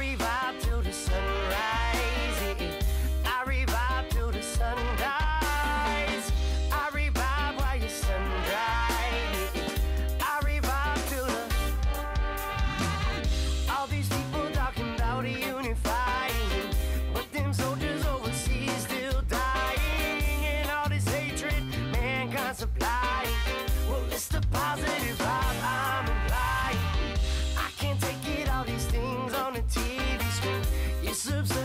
revive it, all